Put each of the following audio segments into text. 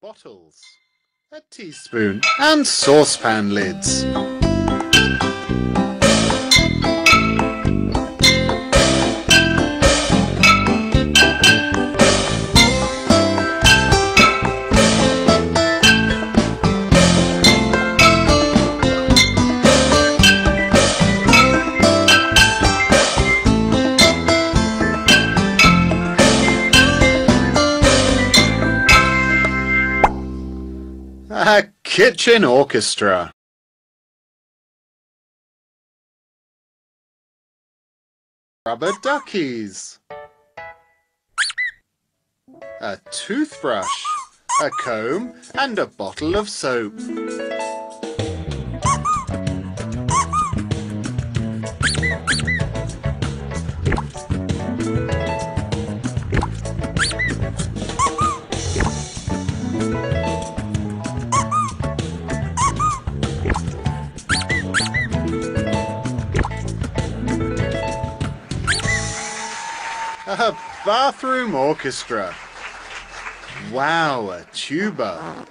bottles, a teaspoon and saucepan lids. A kitchen orchestra. Rubber duckies. A toothbrush, a comb and a bottle of soap. A bathroom orchestra. Wow, a tuba.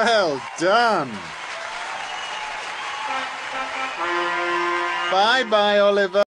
Well done. Bye bye, Oliver.